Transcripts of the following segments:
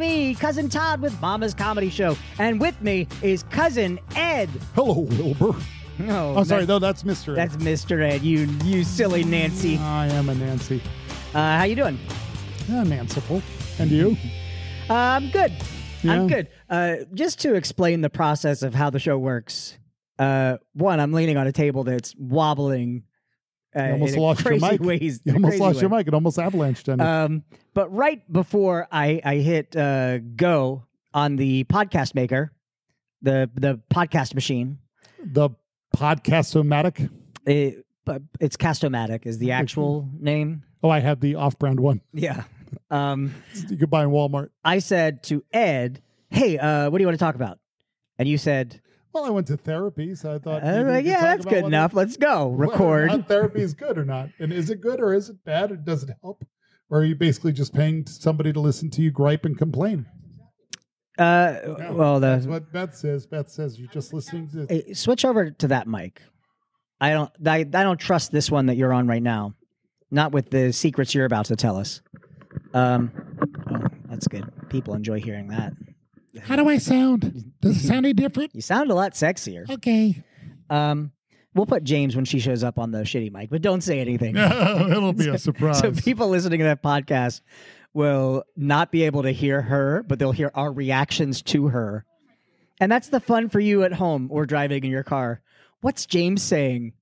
me, Cousin Todd with Mama's Comedy Show. And with me is Cousin Ed. Hello, Wilbur. Oh, Oh, sorry, no, that's Mr. That's Mr. Ed, you you silly Nancy. I am a Nancy. Uh, how you doing? Yeah, Nanciful. And you? Uh, I'm good. I'm good. Uh, just to explain the process of how the show works. Uh, one, I'm leaning on a table that's wobbling. Uh, You almost lost your mic. Ways, You almost lost your mic. It almost avalanched on you. Um, but right before I, I hit uh, go on the podcast maker, the the podcast machine, the podcast-o-matic. it, but it's Castomatic is the actual name. Oh, I have the off-brand one. Yeah. Um, You could buy in Walmart. I said to Ed, "Hey, uh, what do you want to talk about?" And you said, Well, I went to therapy, so I thought. uh, could "Yeah, that's good enough. Let's go record." therapy is good or not, and is it good or is it bad? Or does it help? Or are you basically just paying somebody to listen to you gripe and complain? Uh, Yeah, well, That's the what Beth says. Beth says you're just listening to. hey, switch over to that mic. I don't. I, I don't trust this one that you're on right now. Not with the secrets you're about to tell us. Um, oh, that's good. People enjoy hearing that. How do I sound? Does it sound any different? You sound a lot sexier. Okay. Um, we'll put James when she shows up on the shitty mic, but don't say anything. It'll be a surprise. So people listening to that podcast will not be able to hear her, but they'll hear our reactions to her. And that's the fun for you at home or driving in your car. What's James saying?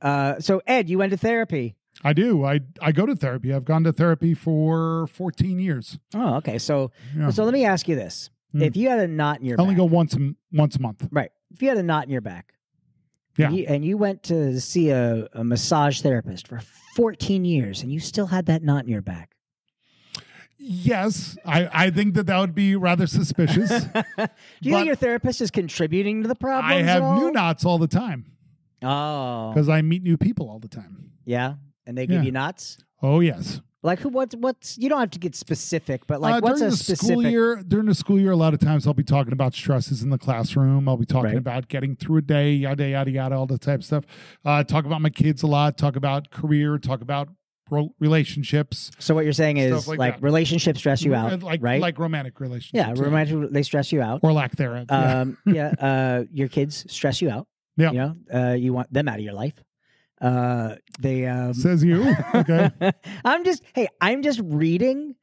Uh, so Ed, you went to therapy. I do. I I go to therapy. I've gone to therapy for 14 years. Oh, okay. So Yeah. so let me ask you this: Hmm. If you had a knot in your I only back, go once a, once a month. right? If you had a knot in your back, Yeah. and you, and you went to see a, a massage therapist for 14 years, and you still had that knot in your back. Yes, I, I think that that would be rather suspicious. Do you think your therapist is contributing to the problem? I have new knots all the time Oh, because I meet new people all the time. yeah, and they give Yeah. you knots. Oh yes. Like who? What's what's? You don't have to get specific, but like Uh, what's during a the school year? During the school year, a lot of times I'll be talking about stresses in the classroom. I'll be talking Right. about getting through a day, yada yada yada, all the type of stuff. Uh, talk about my kids a lot. Talk about career. Talk about relationships. So what you're saying is like like, relationships stress you out, like right? like romantic relationships. yeah, romantic. They stress you out. or lack thereof. yeah. Um, yeah, uh, your kids stress you out. Yeah. you know, uh, you want them out of your life. Uh, they. Um, Says you. Okay. I'm just. Hey, I'm just reading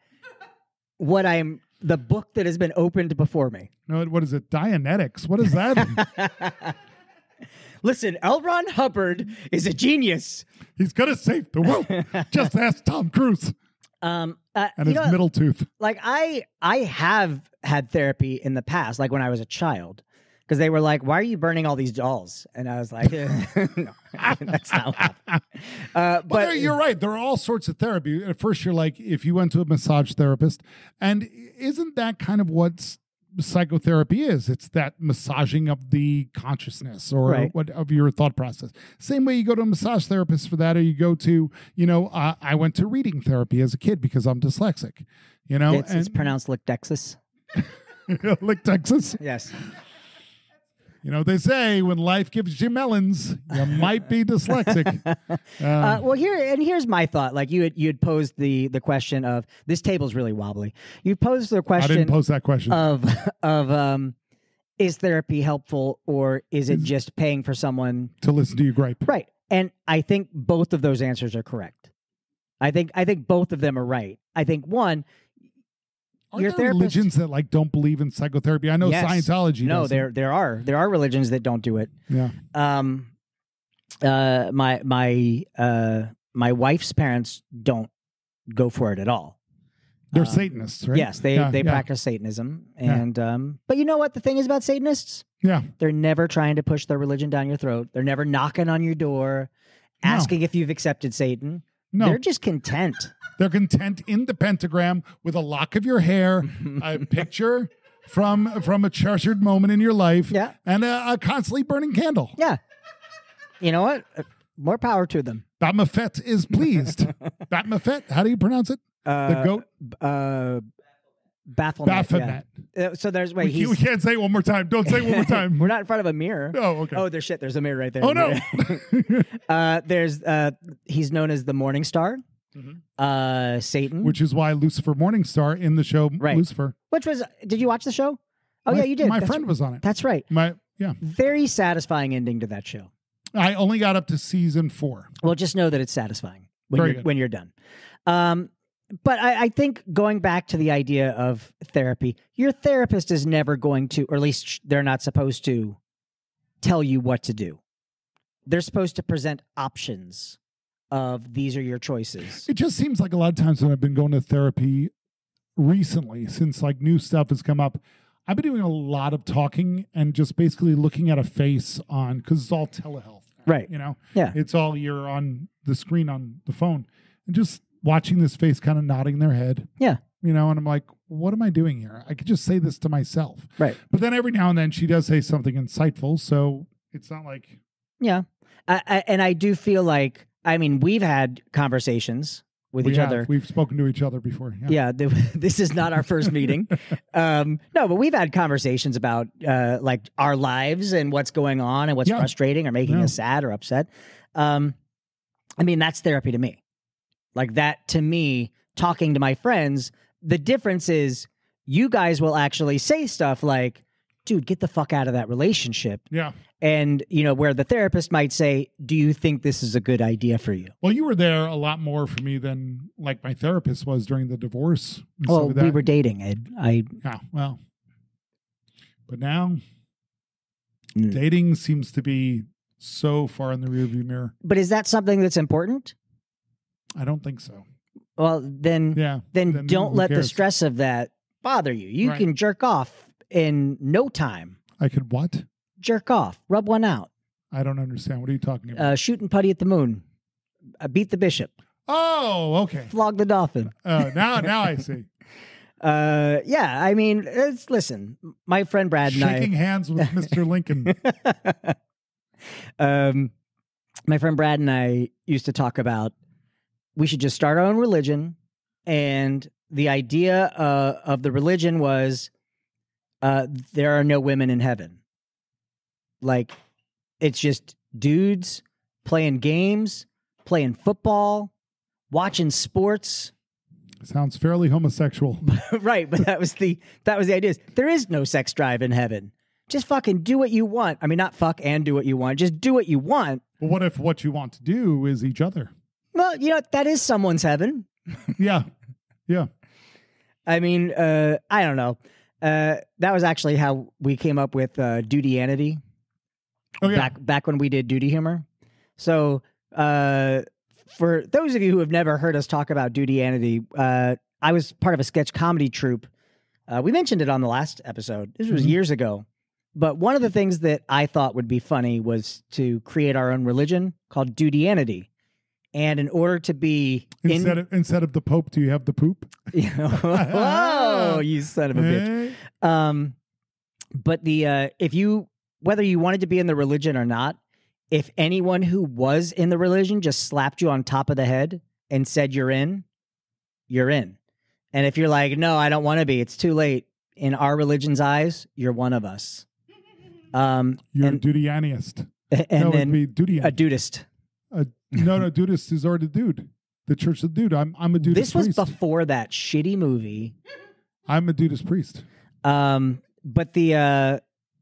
what I'm. The book that has been opened before me. no, what is it? Dianetics. What is that? Listen, L. Ron Hubbard is a genius. He's gonna save the world. Just ask Tom Cruise Um, uh, and his know, middle tooth. like I I have had therapy in the past, like when I was a child, because they were like, "Why are you burning all these dolls?" And I was like, "No, that's not." Uh, But, but you're right. There are all sorts of therapy. At first, you're like, if you went to a massage therapist, and isn't that kind of what psychotherapy is? It's that massaging of the consciousness or Right. what of your thought process. Same way you go to a massage therapist for that, or you go to, you know, uh, I went to reading therapy as a kid because I'm dyslexic. You know, it's, it's pronounced Licdexis. like Texas. Yes. You know, they say when life gives you melons, you might be dyslexic. Uh, well, here and here's my thought. Like you had you had posed the the question of this table's really wobbly. You posed the question. I didn't pose that question. of of um, is therapy helpful or is it just paying for someone to listen to you gripe. Right. And I think both of those answers are correct. I think I think both of them are right. I think one, Are Your there therapist- religions that like don't believe in psychotherapy? I know Yes. Scientology. no, doesn't. there there are there are religions that don't do it. Yeah. Um, uh, my my uh my wife's parents don't go for it at all. They're Um, Satanists, right? Yes, they Yeah, they yeah. practice Satanism, Yeah. and um, but you know what the thing is about Satanists? Yeah. They're never trying to push their religion down your throat. They're never knocking on your door, No. asking if you've accepted Satan. No, They're just content. They're content in the pentagram with a lock of your hair, a picture from from a treasured moment in your life, Yeah. and a, a constantly burning candle. Yeah. You know what? Uh, More power to them. Batmafet is pleased. Batmafet, how do you pronounce it? Uh, The goat? Uh, Baphomet. Baphomet. yeah. Uh, so there's wait. We, He's, we can't say it one more time. Don't say it one more time. we're not in front of a mirror. oh, okay. Oh, there's shit. There's a mirror right there. Oh, no. uh, there's uh, he's known as the Morning Star. Uh, Satan, which is why Lucifer Morningstar in the show Right. Lucifer. which was. Did you watch the show? Oh My- yeah, you did. My That's- friend was on it. That's right. My yeah. Very satisfying ending to that show. I only got up to season four. Well, just know that it's satisfying when Very you're good. when you're done. Um, but I, I think going back to the idea of therapy, your therapist is never going to, or at least they're not supposed to, tell you what to do. They're supposed to present options of these are your choices. It just seems like a lot of times when I've been going to therapy recently, since like new stuff has come up, I've been doing a lot of talking and just basically looking at a face on because it's all telehealth. Right. You know, Yeah. it's all you're on the screen on the phone and just watching this face kind of nodding their head. Yeah. You know, and I'm like, what am I doing here? I could just say this to myself. Right. But then every now and then she does say something insightful. So it's not like, Yeah. I, I, and I do feel like, I mean, we've had conversations with we each have- other. We've spoken to each other before. Yeah. yeah th- this is not our first meeting um no but we've had conversations about uh like our lives and what's going on and what's Yeah. frustrating or making Yeah. us sad or upset um i mean that's therapy to me like that to me talking to my friends the difference is you guys will actually say stuff like dude get the fuck out of that relationship Yeah. And you know where the therapist might say do you think this is a good idea for you Well, you were there a lot more for me than like my therapist was during the divorce. well we were dating ed i Yeah, well, but now Mm. dating seems to be so far in the rearview mirror. but is that something that's important I don't think so. Well, then, Yeah, then, then don't let the stress of that bother you. You Right. can jerk off in no time. I could what? Jerk off, rub one out, I don't understand. What are you talking about? uh, shooting putty at the moon, uh, beat the bishop, oh, okay. flog the dolphin. Uh, now, now I see. Uh, yeah, I mean, it's, listen, my friend Brad and I. Shaking hands with Mr. Lincoln. Um, my friend Brad and I used to talk about we should just start our own religion, and the idea uh, of the religion was uh, there are no women in heaven. Like, it's just dudes playing games, playing football, watching sports. Sounds fairly homosexual. right, but that was the that was the idea. There is no sex drive in heaven. Just fucking do what you want. I mean, not fuck and do what you want. Just do what you want. But what if what you want to do is each other? Well, you know that is someone's heaven. Yeah, yeah. I mean, uh, I don't know. Uh, that was actually how we came up with uh, Dutyanity Oh yeah. back back when we did Duty Humor. So, uh, for those of you who have never heard us talk about Dutyanity, uh, I was part of a sketch comedy troupe. Uh, we mentioned it on the last episode. This was Mhm. years ago. But one of the things that I thought would be funny was to create our own religion called Dutyanity. And in order to be in, Instead of instead of the Pope, do you have the poop? oh, you son of a bitch. Um, but the uh, if you whether you wanted to be in the religion or not, if anyone who was in the religion just slapped you on top of the head and said you're in, you're in. And if you're like, no, I don't want to be, it's too late. In our religion's eyes, you're one of us. Um, You're and, a dutyaniest. and that then would be duty. a dudist. no, no, dudist is already dude. The church of dude. I'm I'm a dudist This was priest. before that shitty movie. I'm a dudist priest. Um, but the uh,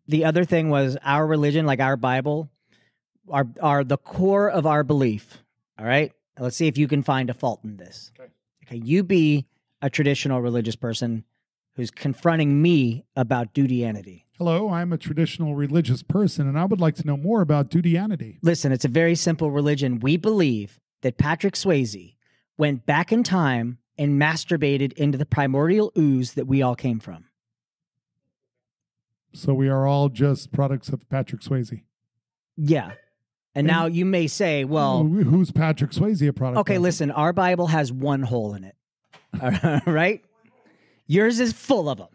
the other thing was our religion, like our Bible, are are the core of our belief. All right, let's see if you can find a fault in this. Okay. Okay, you be a traditional religious person who's confronting me about dutyanity. Hello, I'm a traditional religious person, and I would like to know more about dutyanity. Listen, it's a very simple religion. We believe that Patrick Swayze went back in time and masturbated into the primordial ooze that we all came from. So we are all just products of Patrick Swayze. Yeah. And now you may say, well, who's Patrick Swayze a product? Okay, of? listen, our Bible has one hole in it. right? Yours is full of them.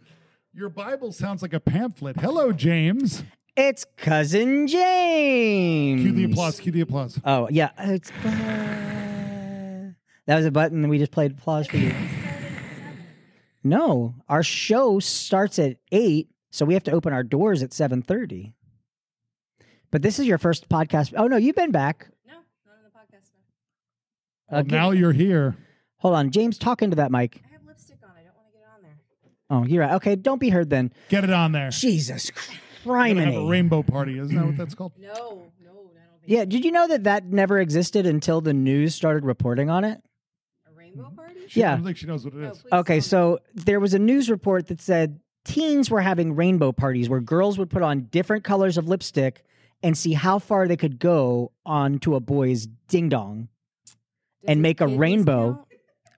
Your Bible sounds like a pamphlet. Hello, James. It's cousin James. Cue the applause. Cue the applause. Oh, yeah. It's That was a button and we just played applause for you. No, our show starts at 8, so we have to open our doors at 7:30. But this is your first podcast. Oh no, you've been back. No, not on the podcast. No. Uh, Well, give- now you're here. Hold on, James, talk into that mic. I have lipstick on. I don't want to get it on there. Oh, you're right. Okay, don't be heard then. Get it on there. Jesus We're have a rainbow party. Isn't that what that's called? No, no, I don't think. Yeah, did you know that that never existed until the news started reporting on it? A rainbow party? She, Yeah. I don't think she knows what it is. No, is. please Okay, tell me. so there was a news report that said teens were having rainbow parties where girls would put on different colors of lipstick and see how far they could go onto a boy's ding dong. Does and make a rainbow.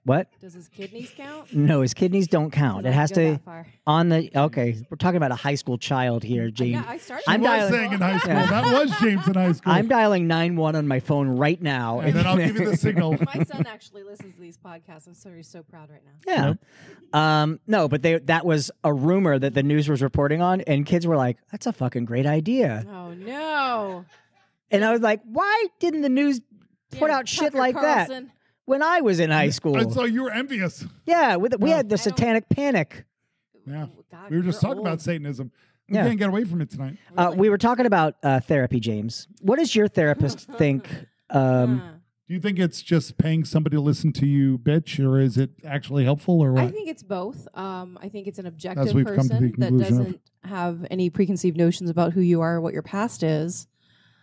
Count? What? Does his kidneys count? No, his kidneys don't count. It has to on the okay. We're talking about a high school child here, James. got- I started. I'm dialing- saying in high school. Yeah. That was James in high school. I'm dialing nine one on my phone right now, and then I'll give you the signal. My son actually listens to these podcasts. I'm so he's so proud right now. Yeah. Um, no, but they, that was a rumor that the news was reporting on, and kids were like, "That's a fucking great idea." Oh no! And I was like, "Why didn't the news put Yeah, out shit Tucker like that Carlson. When I was in high school?" And so you were envious. yeah, with, we No. had the Satanic Panic. Yeah. God, We were just talking old. about Satanism. We Yeah. can't get away from it tonight. Uh, we were talking about uh, therapy, James. What does your therapist think? Um, Do you think it's just paying somebody to listen to you bitch, or is it actually helpful, or I think it's both. Um, I think it's an objective we've come to the person that doesn't have any preconceived notions about who you are or what your past is.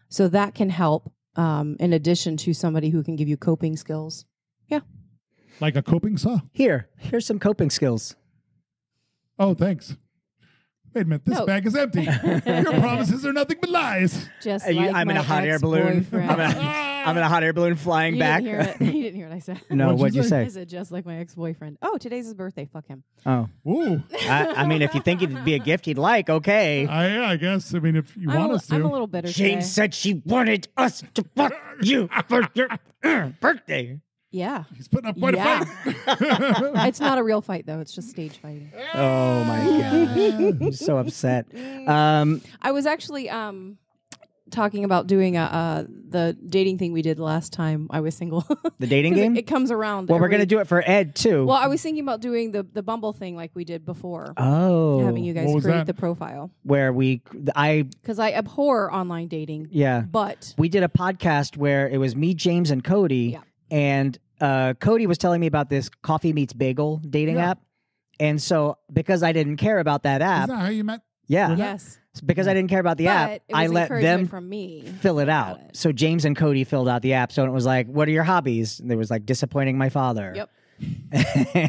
So that can help. Um, in addition to somebody who can give you coping skills. Like a coping saw? here, here's some coping skills. Oh, thanks. Wait a minute. This No. bag is empty. Your promises are nothing but lies. Just Are you- like I'm in my a hot air balloon. ex-boyfriend. I'm in a- I'm in a hot air balloon flying you back. Didn't hear it. You didn't hear what I said. no, What'd you what'd you say? I say? said just like my ex-boyfriend. Oh, today's his birthday. Fuck him. Oh, Ooh. I, I mean, if you think it'd be a gift he'd like, okay. I, yeah, I guess. I mean, if you I'm, want a, us to. I'm a little bitter James today. said she wanted us to fuck you for your uh, birthday. Yeah, He's putting up quite Yeah. a fight. it's not a real fight though. It's just stage fighting. Oh my god, I'm so upset. Um, I was actually um talking about doing a, uh the dating thing we did last time I was single. the dating game. It, comes around. well, we're gonna do it for Ed too. Well, I was thinking about doing the the Bumble thing like we did before, oh, having you guys create that? the profile where we, I, because I abhor online dating. yeah, But we did a podcast where it was me, James, and Cody, Yeah. And uh, Cody was telling me about this coffee meets bagel dating Yeah. app, and so because I didn't care about that app, that how you met? yeah, yes, because I didn't care about the but app, I let them from me fill it out. it. So James and Cody filled out the app. So it was like, "What are your hobbies?" And there was like disappointing my father. Yep.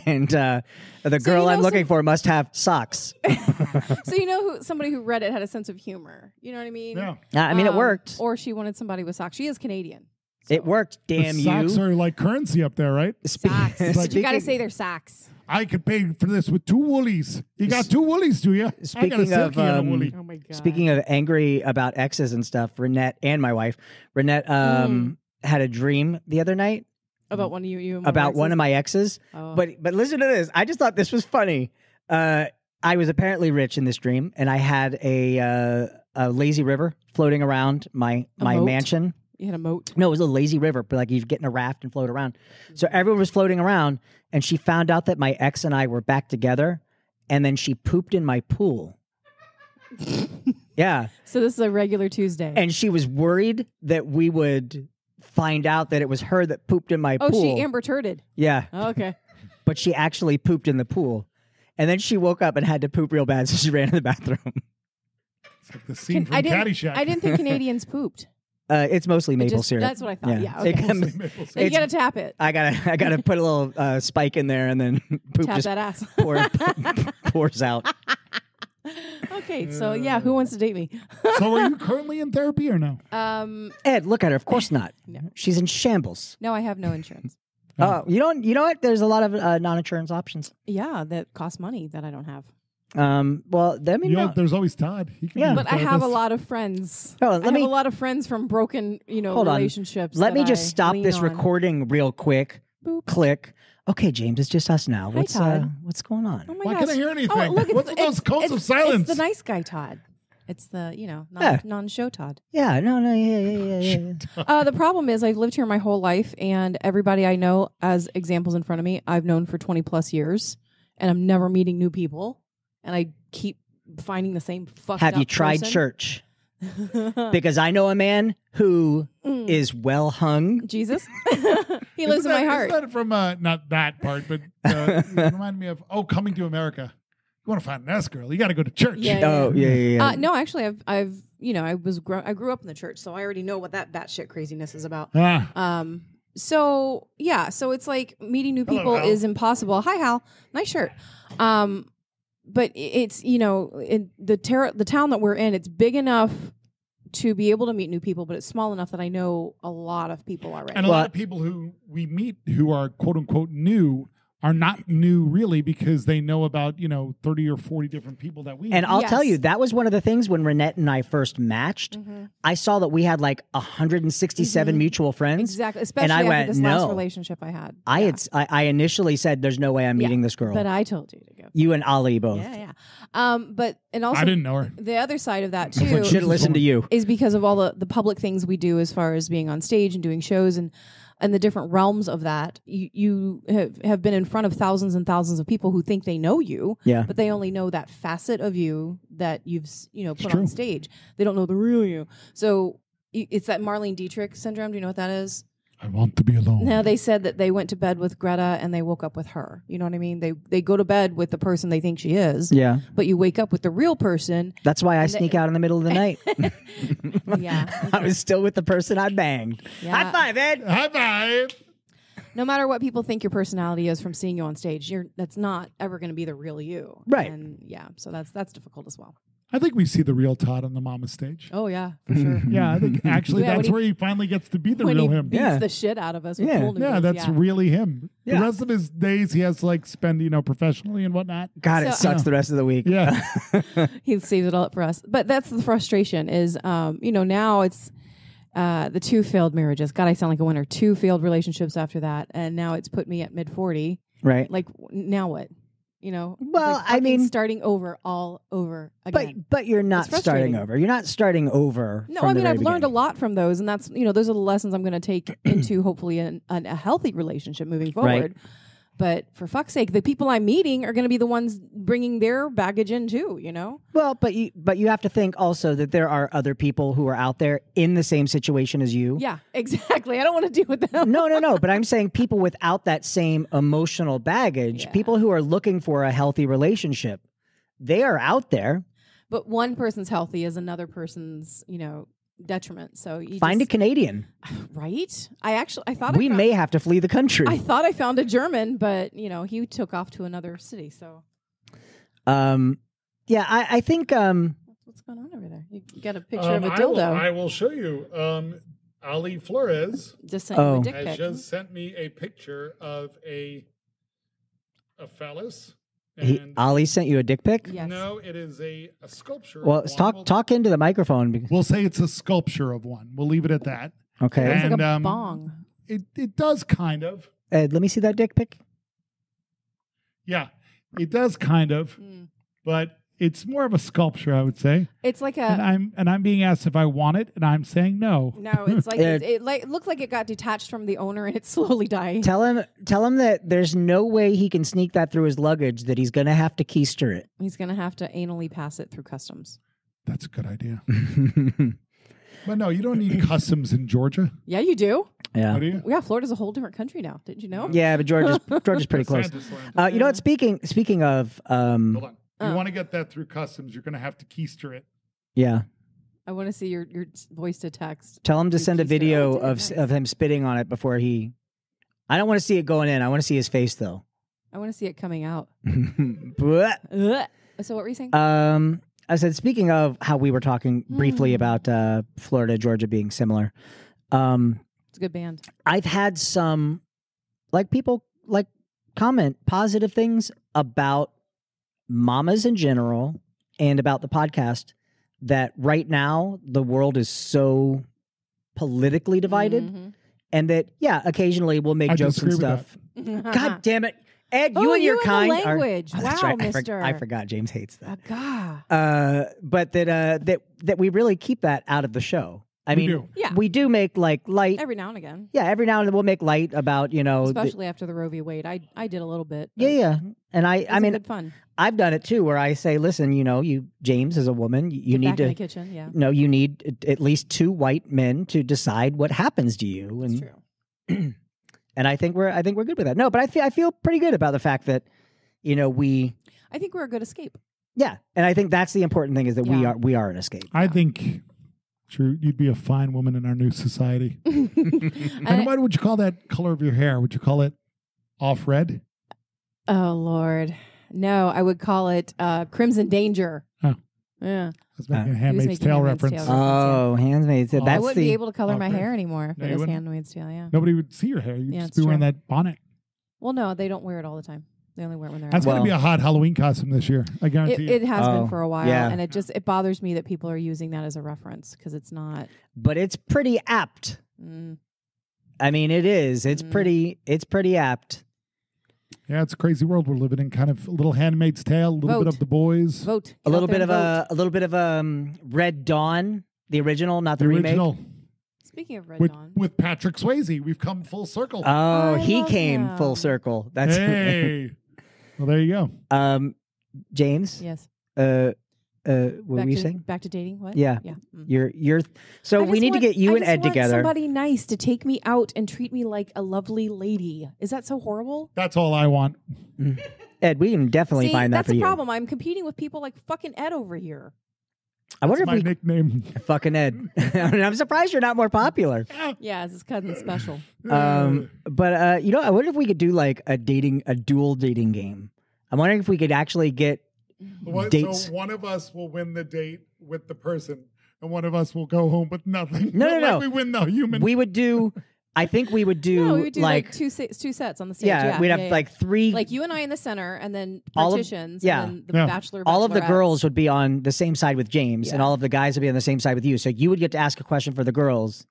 and uh, the So girl you I'm looking some- for must have socks. so you know who somebody who read it had a sense of humor. You know what I mean? Yeah. Uh, I mean, it Um, worked. Or she wanted somebody with socks. She is Canadian. It worked. Damn the you. socks are like currency up there, right? Spe- Socks. but you got to say they're socks. I could pay for this with two woolies. You got two woolies, do you? I got a Speaking of, silky and a um, woolly. Oh my god. Speaking of angry about exes and stuff, Renette and my wife, Renette um, had a dream the other night about one of you, you about one of my exes. Oh. But but listen to this. I just thought this was funny. Uh, I was apparently rich in this dream, and I had a uh, a lazy river floating around my A my moat? mansion. You had a moat. No, it was a lazy river, but like you get in a raft and float around. So everyone was floating around, and she found out that my ex and I were back together, and then she pooped in my pool. yeah, So this is a regular Tuesday. and she was worried that we would find out that it was her that pooped in my oh, pool. oh, pool. she Amber Turded. yeah, oh, Okay. but she actually pooped in the pool. And then she woke up and had to poop real bad, so she ran to the bathroom. It's like the scene Can- I from didn't. Caddyshack. I didn't think Canadians pooped. Uh, it's mostly It maple just- syrup. That's what I thought. Yeah. It okay. come- Maple So you got to tap it. I gotta, I gotta put a little uh, spike in there, and then poop Tap just that ass. pour, pours out. okay. So yeah, who wants to date me? so are you currently in therapy or no? Um. Ed, look at her. Of course not. No. She's in shambles. No, I have no insurance. Oh, you don't. You know what? There's a lot of uh, non-insurance options. Yeah, that costs money that I don't have. Um. Well, I mean, You know, no. there's always Todd. He can Yeah. be But I have a lot of friends. Oh, I let have me a lot of friends from broken, you know, Hold on. relationships. let me just I stop this on. recording real quick. Boop. Click. Okay, James, it's just us now. Hi, What's uh, Todd. what's going on? Oh my Why gosh. can't I hear anything? Oh, look, it's, What's with those it's- cones of silence? It's the nice guy Todd. It's the you know non, Yeah. non-show Todd. Yeah. No. No. Yeah. Yeah. Yeah. yeah. Uh, the problem is I've lived here my whole life, and everybody I know as examples in front of me, I've known for twenty plus years, and I'm never meeting new people, and I keep finding the same fucked Have you tried person. church? Because I know a man who Mm. Is well hung. Jesus. he lives Isn't in my that- heart. Isn't that from uh, not that part, but uh, it reminded me of oh, coming to America. You want to find an S girl? You got to go to church. Yeah, Oh yeah, yeah, yeah. Uh, no, actually, I've, I've, you know, I was, gro- I grew up in the church, so I already know what that batshit craziness is about. Ah, Um, so yeah, so it's like meeting new people Hal. is impossible. Hi, Hal. Nice shirt. Um, but it's you know, in the ter- the town that we're in, it's big enough to be able to meet new people, but it's small enough that I know a lot of people already. and a Well- lot of people who we meet who are quote unquote new are not new really because they know about you know thirty or forty different people that we and I'll tell you, that was one of the things when Renette and I first matched. Mhm. I saw that we had like 167 Mhm. mutual friends. Exactly, especially I after went, this last "No." relationship I had. I Yeah. had I, I initially said, "There's no way I'm Yeah, meeting this girl." but I told you to go. you and Ali both. Yeah, yeah. Um, but and also I didn't know her. the other side of that I was like, too Should listen to you. is because of all the, the public things we do as far as being on stage and doing shows and and the different realms of that. You you have, have been in front of thousands and thousands of people who think they know you, Yeah. but they only know that facet of you that you've you know put on stage. They don't know the real you. So it's that Marlene Dietrich syndrome. Do you know what that is? I want to be alone. Now they said that they went to bed with Greta and they woke up with her. You know what I mean? They they go to bed with the person they think she is, Yeah. but you wake up with the real person. That's why I And they- sneak out in the middle of the night. Yeah. I was still with the person I banged. Yeah. High five, Ed. High five. no matter what people think your personality is from seeing you on stage, you're that's not ever going to be the real you. Right. And yeah, so that's that's difficult as well. I think we see the real Todd on the Mama stage. Oh yeah, for sure. Yeah, I think actually Yeah, that's he- where he finally gets to be the when real he him. beats Yeah. the shit out of us with Yeah. Yeah, noodles, that's yeah. really him. Yeah. The rest of his days he has to like spend, you know, professionally and whatnot. God, it sucks the rest of the week. Yeah. he saves it all up for us. But that's the frustration is, um, you know, now it's uh, the two failed marriages. God, I sound like a winner. Two failed relationships after that, and now it's put me at mid forty. right. Like now what? You know? Well, like I mean- starting over all over again. But but you're not starting over. You're not starting over. No, I mean I've learned a lot from those, and that's you know those are the lessons I'm going to take into hopefully an, an, a healthy relationship moving Right. But for fuck's sake, the people I'm meeting are going to be the ones bringing their baggage in too. You know? Well, but you but you have to think also that there are other people who are out there in the same situation as you. Yeah, exactly. I don't want to deal with them. No, no, no. But I'm saying people without that same emotional baggage, Yeah. people who are looking for a healthy relationship, they are out there. But one person's healthy is another person's, you know, detriment. So you Find a Canadian. right. I actually I thought We I found, may have to flee the country. I thought I found a German, but you know he took off to another city. So um, yeah, I, I think um, what's going on over there? You got a picture Um, of a dildo. I will show you. Um, Ali Flores just sent Oh. a dick has just sent me a picture of a a phallus. He, Ali sent you a dick pic. Yes. no, it is a, a sculpture. Well, of one. talk We'll- talk into the microphone. We'll say it's a sculpture of one. We'll leave it at that. Okay, It looks like a um, bong. It it does kind of. Ed, let me see that dick pic. Yeah, it does kind of, Mm. but it's more of a sculpture, I would say. It's like a and a I'm and I'm being asked if I want it, and I'm saying no. no. It's like it, it like it looks like it got detached from the owner and it's slowly dying. Tell him tell him that there's no way he can sneak that through his luggage. That he's gonna have to keister it. He's gonna have to anally pass it through customs. That's a good idea. But no, you don't need customs in Georgia. Yeah, you do. yeah. What do you? Yeah, Florida's a whole different country now. Didn't you know? Yeah, but Georgia's Georgia's pretty close. Uh, you know what? Speaking speaking of, um, Hold on. If you Oh. want to get that through customs, you're going to have to keister it. yeah, I want to see your your voice to text. tell him to send a video Oh, it did. of Nice. of him spitting on it before he. I don't want to see it going in. I want to see his face though. I want to see it coming out. Blech. Ugh. So what were you saying? um, I said, speaking of how we were talking briefly Hmm. about uh, Florida, Georgia being similar. Um, it's a good band. I've had some like people like comment positive things about mamas in general and about the podcast that right now the world is so politically divided Mhm. and that yeah occasionally we'll make I jokes and stuff god damn it ed Oh, you and you your and kind language. are, Oh, Wow, right. I, for- mister. I forgot james hates that God. uh, but that uh, that that we really keep that out of the show. I We mean, do. Yeah. we do make like light. Every now and again, yeah, every now and then we'll make light about you know. the- especially after the Roe v. Wade. I I did a little bit. yeah, yeah. Mm-hmm. And I, I mean, good fun. I've done it too, where I say, listen, you know, you James is a woman, you, you Get need back to. in the kitchen. Yeah, No, you need at- at least two white men to decide what happens to you, that's and true. and I think we're I think we're good with that. No, but I feel I feel pretty good about the fact that you know we I think we're a good escape. yeah, and I think that's the important thing is that we are we are an escape. I think, true, you'd be a fine woman in our new society. And And what would you call that color of your hair? Would you call it off red? oh Lord, no! I would call it uh, Crimson Danger. Huh. Yeah, That's making Uh, a Handmaid's making Tale Handmaid's reference. Tale. Oh, handmaids. Oh. That's I wouldn't the be able to color my Okay. hair anymore if No, it was? Handmaid's Tale. Yeah. Nobody would see your hair. You'd Yeah, just it's be wearing that bonnet. Well, no, they don't wear it all the time. They only wear it when they're. That's out. going to Well- be a hot Halloween costume this year. I It, guarantee you. it has Oh, been for a while, yeah. and it just it bothers me that people are using that as a reference because it's not. but it's pretty apt. Mm, I mean, it is. It's Mm. pretty. It's pretty apt. yeah, it's a crazy world we're living in. Kind of a little Handmaid's Tale, a little Vote. bit of the boys. vote. A Get little there bit of and vote. a a little bit of um Red Dawn, the original, not the, The remake. original Speaking of Red with, Dawn, with Patrick Swayze. We've come full circle. Oh, I he love came full him. circle. That's hey. well, there you go. um, James. yes. Uh, uh, what back were you to, saying? Back to dating. What? Yeah. Yeah. Mm. You're you're. So we need want- to get you I and just Ed want together. Somebody nice to take me out and treat me like a lovely lady. Is that so horrible? That's all I want. Ed, we can definitely See, find that that's for the you. problem. I'm competing with people like fucking Ed over here. I wonder That's if my we nickname. fucking Ed. I mean, I'm surprised you're not more popular. Yeah, it's his cousin special. Um, but uh, you know, I wonder if we could do like a dating, a dual dating game. I'm wondering if we could actually get What- dates. So one of us will win the date with the person, and one of us will go home with nothing. No, no, Like no. We win the human. we would do. I think we would do, no, we would do like, like, two se- two sets on the stage. yeah, Yeah, we'd have yeah. like three. like you and I in the center, and then All of- yeah. and then the Yeah. bachelor. all of the girls would be on the same side with James, and all of the guys would be on the same side with you. So you would get to ask a question for the girls,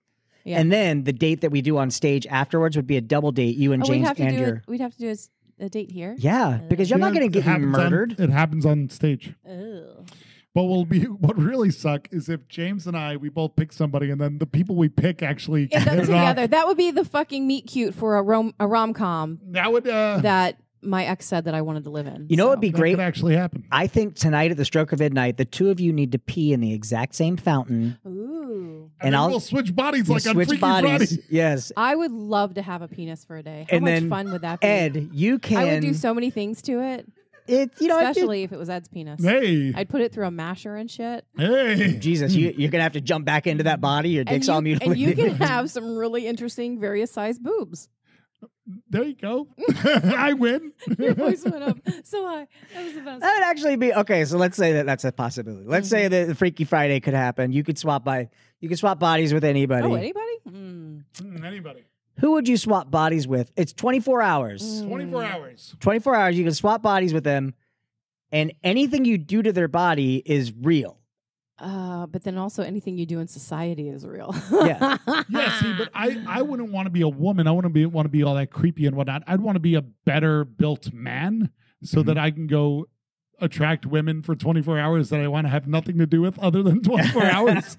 Yeah. and then the date that we do on stage afterwards would be a double date. You and Oh, James and your it. We'd have to do a date here. yeah, because you're not going to get happens on- murdered. it happens on stage. Ugh. But will be what really suck is if James and I we both pick somebody, and then the people we pick actually End up hit it off. together. That would be the fucking meet cute for a rom a rom com That would uh, that my ex said that I wanted to live in. You know so. what'd be that great? could actually happen. I think tonight at the stroke of midnight, the two of you need to pee in the exact same fountain. Ooh. And, And I'll- we'll switch bodies We'll like on switch Freaky bodies. Friday. Yes, I would love to have a penis for a day. How And much then fun would that be? Ed, you can. I would do so many things to it, It you know it'd especially if it was Ed's penis. Hey, I'd put it through a masher and shit. hey. Jesus, you, you're gonna have to jump back into that body. Your And dick's you, all and you can have some really interesting, various sized boobs. There you go. I win. Your voice went up so high. That was the best. that would actually be okay. So let's say that that's a possibility. Let's say that the Freaky Friday could happen. You could swap by. You could swap bodies with anybody. Oh, anybody? Mm. Anybody. Who would you swap bodies with? It's 24 hours. Mm. 24 hours. 24 hours. You can swap bodies with them, and anything you do to their body is real. Uh, but then also anything you do in society is real. Yeah. Yeah, see, but I, I wouldn't want to be a woman. I wouldn't be want to be all that creepy and whatnot. I'd want to be a better built man so that I can go attract women for 24 hours that I want to have nothing to do with other than 24 hours.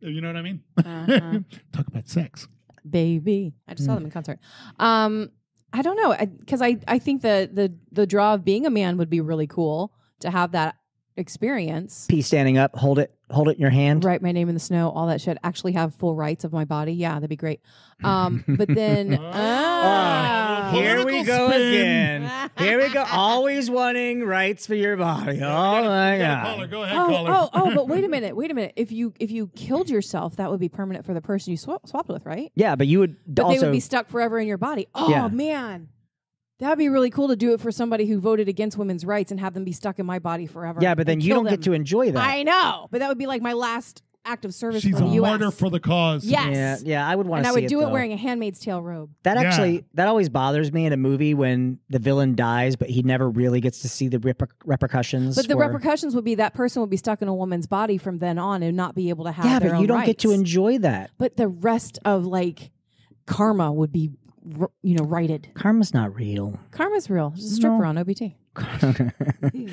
You know what I mean? Uh-huh. Talk about sex. Baby. I just saw Mm. them in concert. Um, I don't know because I, I think the the the draw of being a man would be really cool to have that experience. Pee standing up. Hold it. Hold it in your hand. Write my name in the snow, all that shit. Actually, have full rights of my body. Yeah, that'd be great. Um, but then Ah, Ah. Here we go spin. again. Here we go. Always wanting rights for your body. Oh my god. Go ahead, Oh, caller. oh, oh! But wait a minute, wait a minute. If you if you killed yourself, that would be permanent for the person you swap, swapped with, right? Yeah, but you would But also they would be stuck forever in your body. Oh Yeah. man, that'd be really cool to do it for somebody who voted against women's rights and have them be stuck in my body forever. Yeah, but then you don't get to enjoy that. I know, but that would be like my last act of service She's for a the U.S. martyr for the cause. Yes. Yeah, yeah, I would want to. and to I see would do it though. wearing a Handmaid's Tale robe. That Yeah. actually that always bothers me in a movie when the villain dies, but he never really gets to see the reper- repercussions. But the for- repercussions would be that person would be stuck in a woman's body from then on and not be able to have. yeah, their but you don't get to enjoy that. But the rest of like karma would be, you know, righted. Karma's not real. Karma's real. There's a stripper No. on OBT.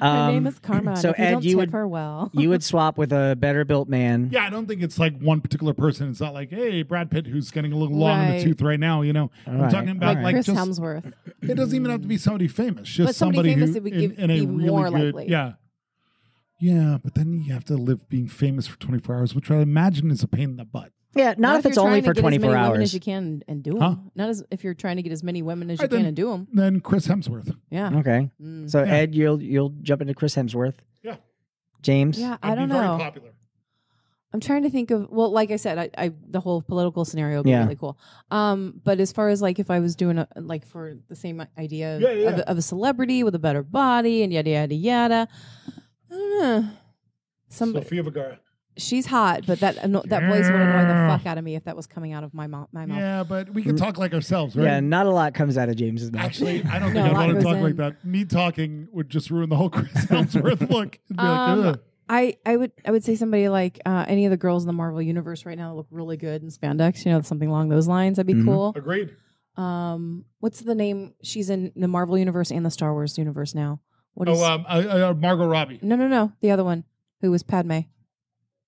Her name Um, is Karma. so if you Ed, don't you tip would- her well. you would swap with a better built man. Yeah, I don't think it's like one particular person. It's not like, hey, Brad Pitt, who's getting a little long in the Right. tooth right now. You know, I'm Right, talking about like like Chris just. Hemsworth. It doesn't even have to be somebody famous. Just But somebody somebody famous who that would in, give- in a be really more good. likely. Yeah. Yeah, but then you have to live being famous for 24 hours, which I imagine is a pain in the butt. Yeah, not, if it's you're only trying for to get as 24 many Women as hours. you can and do them. Huh? Not as if you're trying to get as many women as you Right, can then- and do them. Then Chris Hemsworth. Yeah. Okay. Mm. So Yeah. Ed, you'll you'll jump into Chris Hemsworth. Yeah. James. Yeah, I I'd don't be very know. popular. I'm trying to think of well, like I said, I, I the whole political scenario would be Yeah. really cool. Um, but as far as like if I was doing a like for the same idea of, Yeah, yeah, of, yeah. a, of a celebrity with a better body and yada yada yada, I don't know. Somebody, Sofia Vergara. She's hot, but that anno- that voice would annoy the fuck out of me if that was coming out of my mouth. My mouth. Yeah, but we can talk like ourselves, right? Yeah, not a lot comes out of James's mouth. Actually, I don't No, think a lot I'd want to goes talk in. like that. Me talking would just ruin the whole Chris Hemsworth look. It'd be Um, like, ugh. I, I would I would say somebody like uh, any of the girls in the Marvel universe right now look really good in spandex. You know, something along those lines. That'd be Mhm. cool. Agreed. Um, what's the name? She's in the Marvel universe and the Star Wars universe now. What is? Oh, um, uh, uh, Margot Robbie. no, no, no. The other one, who was Padme.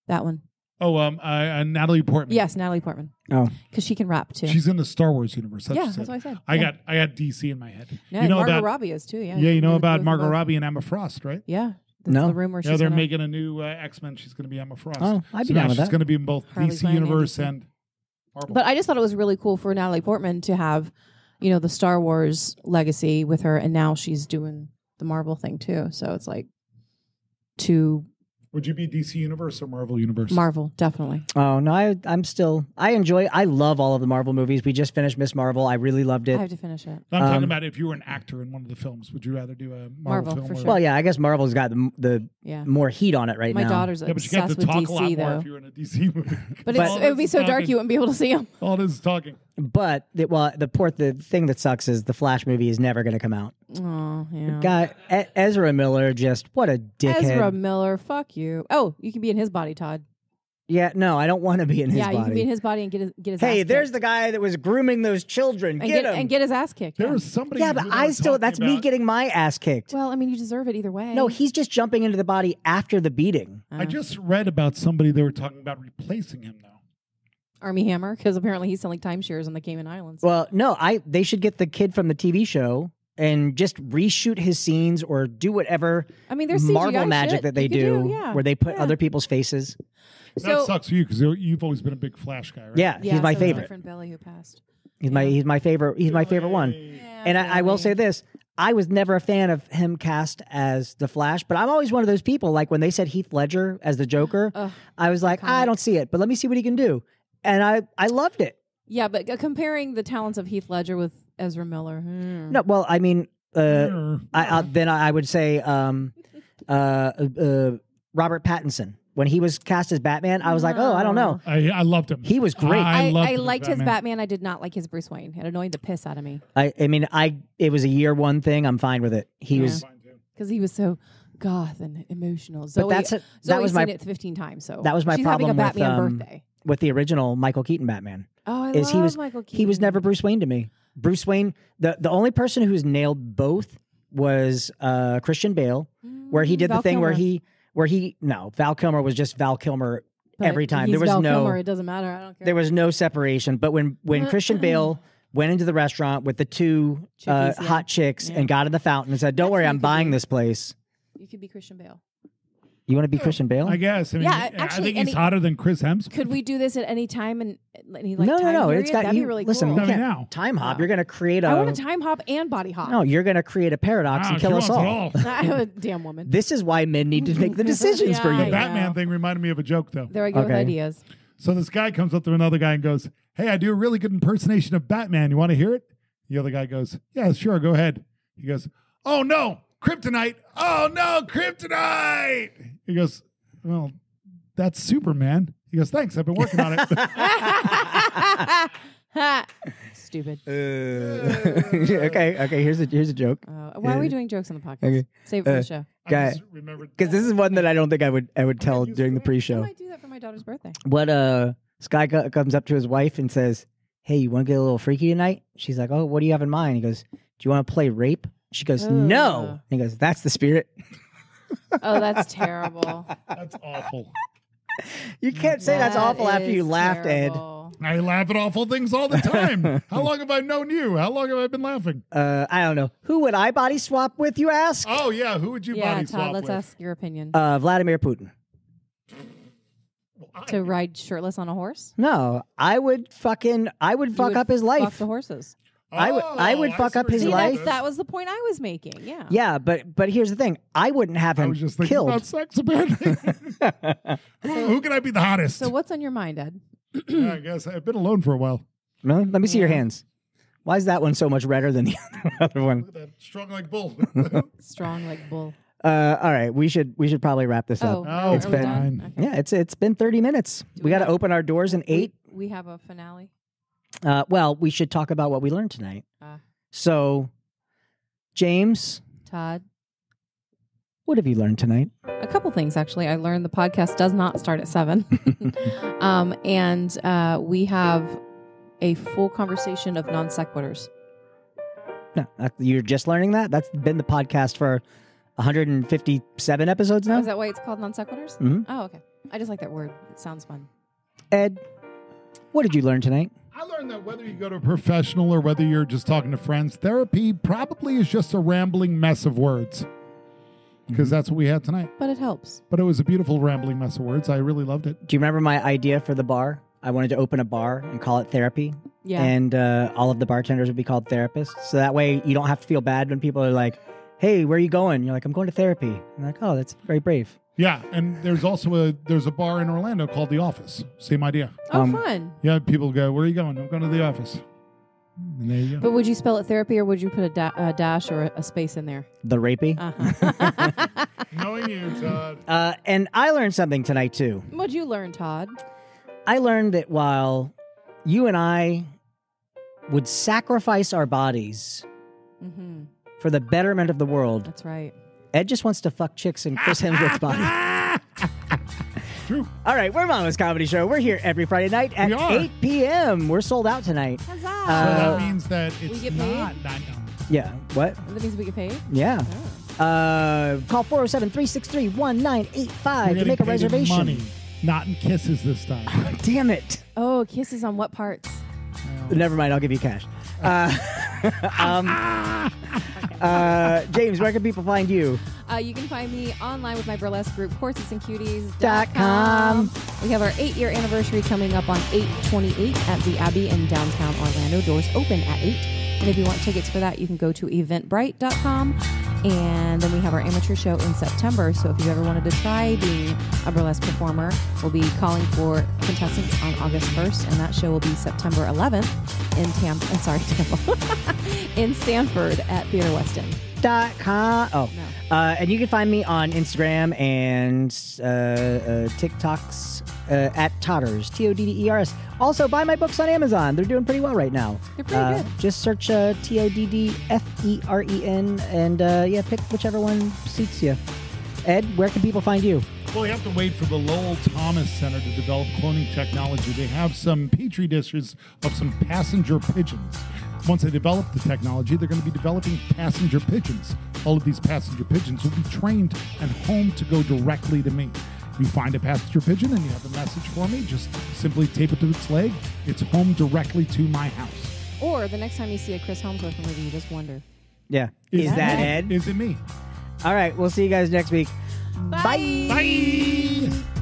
That one. Oh, um, uh, uh, Natalie Portman. Yes, Natalie Portman. Oh. because she can rap too. She's in the Star Wars universe. That's yeah, what that's what. I said. I yeah. got I got DC in my head. Yeah, you know Margot about Robbie is too. Yeah, yeah, you know about Margot both. Robbie and Emma Frost, right? Yeah, that's No. the rumor. Yeah, she's they're gonna- making a new uh, X Men. She's going to be Emma Frost. Oh, I'd be now down with she's that. going to be in both Harley DC Quinn and universe DC. and Marvel. But I just thought it was really cool for Natalie Portman to have, you know, the Star Wars legacy with her, and now she's doing the Marvel thing too. So it's like two Would you be DC universe or Marvel universe? Marvel, definitely. Oh no, I I'm still I enjoy I love all of the Marvel movies. We just finished Miss Marvel. I really loved it. I have to finish it. I'm Um, talking about if you were an actor in one of the films, would you rather do a Marvel, Marvel, film? for or- sure. Well, yeah, I guess Marvel's got the, the Yeah. more heat on it right My now. daughter's Yeah, but you get obsessed to with talk a lot DC more though. if you're in a DC movie. But, But- it's, it would be so dark you wouldn't be able to see them. All this is talking. But the, well, the port the thing that sucks is the Flash movie is never going to come out. Oh yeah. Guy E- Ezra Miller, just what a dickhead. Ezra Miller, fuck you. Oh, you can be in his body, Todd. Yeah, no, I don't want to be in his yeah, body. you can be in his body and get his get his. hey, ass there's kicked. the guy that was grooming those children. and get, get, him. and get his ass kicked. There yeah. was somebody. yeah, but I still talking that's me getting my ass kicked. Well, I mean, you deserve it either way. no, he's just jumping into the body after the beating. Uh, I just read about somebody they were talking about replacing him though. Armie Hammer because apparently he's selling timeshares on the Cayman Islands. Well, no, I they should get the kid from the TV show and just reshoot his scenes or do whatever I mean, there's CGI Marvel magic shit that they you could do, yeah. where they put Yeah. other people's faces. that So sucks for you because you've always been a big Flash guy, right? Yeah, yeah, he's my so favorite. Different Billy who passed. He's my he's my favorite. He's my favorite one. And I, I will say this: I was never a fan of him cast as the Flash, but I'm always one of those people. Like when they said Heath Ledger as the Joker, Ugh, I was like, I don't see it, but let me see what he can do. And I I loved it. yeah, but uh, comparing the talents of Heath Ledger with Ezra Miller, hmm. No, well, I mean, uh, Err. I, I, then I would say um, uh, uh, Robert Pattinson when he was cast as Batman. I was like, oh, I don't know. I, I loved him. He was great. I I, loved I him as liked his Batman. Batman. I did not like his Bruce Wayne. It annoyed the piss out of me I, I mean, I it was a year one thing. I'm fine with it. He Yeah. was, because he was so goth and emotional. Zoe, but that's a, that Zoe's was my seen it 15 times. So that was my she's problem having a with, Batman um, birthday. With the original Michael Keaton Batman. Oh, I is love he was- Michael Keaton. He was never Bruce Wayne to me. Bruce Wayne, the the only person who's nailed both was uh, Christian Bale, where he Mm, did Val the thing where he where he no Val Kilmer was just Val Kilmer But every time. There was Val no Kilmer. It doesn't matter. I don't care. there was no separation. But when when Christian Bale went into the restaurant with the two uh, yeah. hot chicks Yeah. and got in the fountain and said, "Don't That's worry, I'm buying do. this place." you could be Christian Bale. You want to be Christian Bale? I guess. I mean, Yeah, I think he's any- hotter than Chris Hemsworth. Could we do this at any time and any like no, no, time no. period? It's got That'd you. be really listen, cool. you Tell can't now. time hop. No. You're going to create a. I want to time hop and body hop. no, you're going to create a paradox Wow, and she kill us wants it all. all. I'm a damn woman. This is why men need to make the decisions for Yeah, you. I The know. Batman thing reminded me of a joke, though. There I go with Okay. ideas. So this guy comes up to another guy and goes, "Hey, I do a really good impersonation of Batman. You want to hear it?" The other guy goes, "Yeah, sure, go ahead." He goes, "Oh no, kryptonite! Oh no, kryptonite!" He goes, "Well, that's Superman." He goes, "Thanks, I've been working on it." Stupid. Uh, okay, okay. Here's a here's a joke Uh, why are we doing jokes on the podcast? Okay. Save it for Uh, the show. I Guy- because this is one that I don't think I would I would tell use during the pre-show. might do that for my daughter's birthday. What uh, this guy co- comes up to his wife and says, "Hey, you want to get a little freaky tonight?" She's like, "Oh, what do you have in mind?" He goes, "Do you want to play rape?" She goes, "No." Ugh. He goes, "That's the spirit." Oh, that's terrible. That's awful. You can't say that's awful after you is laughed, Ed. terrible. I laugh at awful things all the time. How long have I known you? How long have I been laughing? Uh, I don't know. Who would I body swap with, you ask? Oh yeah, who would you Yeah, body Todd, swap let's with? ask your opinion. Uh, Vladimir Putin. Why? to ride shirtless on a horse? No, I would fucking, I would You fuck would up his Fuck life. the horses. I would- I would Oh, fuck see up his See, life. with that's, that was the point I was making. Yeah. Yeah, but but here's the thing: I wouldn't have I him was just thinking killed. about sex apparently. who, who can I be the hottest? So what's on your mind, Ed? Yeah, I guess I've been alone for a while. no, let me see your hands. Why is that one so much redder than the other one? Look at that strong like bull. Strong like bull. Uh, all right, we should we should probably wrap this Oh, up. Oh, are it's we been- done? Okay. Yeah, it's it's been 30 minutes. Do we we got to open our doors in eight. We, we have a finale. Uh, well, we should talk about what we learned tonight. Ah. So, Jaimz, Todd. what have you learned tonight? A couple things actually. I learned the podcast does not start at seven, um, and uh, we have a full conversation of non sequiturs. No, you're just learning that. That's been the podcast for 157 episodes Oh, now. is that why it's called non sequiturs? Mhm. Oh, okay. I just like that word. It sounds fun. Ed, what did you learn tonight? I learned that whether you go to a professional or whether you're just talking to friends, therapy probably is just a rambling mess of words. Because Mm-hmm. that's what we had tonight. But it helps. But it was a beautiful rambling mess of words. I really loved it. Do you remember my idea for the bar? I wanted to open a bar and call it therapy, Yeah. and uh, all of the bartenders would be called therapists. So that way, you don't have to feel bad when people are like, "Hey, where are you going?" You're like, "I'm going to therapy." I'm like, "Oh, that's very brave." Yeah, and there's also a there's a bar in Orlando called The Office. Same idea. oh, um, fun. Yeah, people go, "Where are you going?" I'm going to the office. And there you go. But would you spell it therapy or would you put a, da- a dash or a, a space in there? The rapey. Uh-huh. Knowing you, Todd. Uh, and I learned something tonight too. What'd you learn, Todd? I learned that while you and I would sacrifice our bodies Mm-hmm. for the betterment of the world, That's right. Ed just wants to fuck chicks in Chris Hemsworth's body. True. All right, we're Mama's Comedy Show. We're here every Friday night at We are. 8 p.m. We're sold out tonight. Huzzah! So Uh, that means that it's get paid? not. not Yeah. What? that means we get paid? Yeah. Oh. Uh, call 407 363 1985 We're to make a paid in reservation. Money, not in kisses this time. Damn it. Oh, kisses on what parts? Never mind, I'll give you cash. Uh, um, uh, Jaimz, where can people find you? Uh, you can find me online with my burlesque group, horsetesandcuties.com. Dot com. We have our eight year anniversary coming up on 828 at the Abbey in downtown Orlando. Doors open at 8. And if you want tickets for that, you can go to eventbrite.com. And then we have our amateur show in September. So if you ever wanted to try being a burlesque performer, we'll be calling for contestants on August 1st. And that show will be September 11th in Tampa. I'm sorry, Tampa. in Sanford at Theatre West End. Dot com. Oh. No. Uh, and you can find me on Instagram and uh, uh, TikToks uh, at Todders, T O D D E R S. Also, buy my books on Amazon. They're doing pretty well right now. They're pretty Uh, good. Just search uh, T O D D F E R E N and uh, yeah, pick whichever one suits you. Ed, where can people find you? Well, you have to wait for the Lowell Thomas Center to develop cloning technology. They have some petri dishes of some passenger pigeons. Once they develop the technology, they're going to be developing passenger pigeons. All of these passenger pigeons will be trained and home to go directly to me. If you find a passenger pigeon and you have a message for me, just simply tape it to its leg. It's home directly to my house. Or the next time you see a Chris Hemsworth movie, you just wonder. Yeah. Is, Is that that Ed? Is it me? All right. We'll see you guys next week. Bye. Bye.